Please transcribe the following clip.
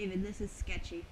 David, this is sketchy.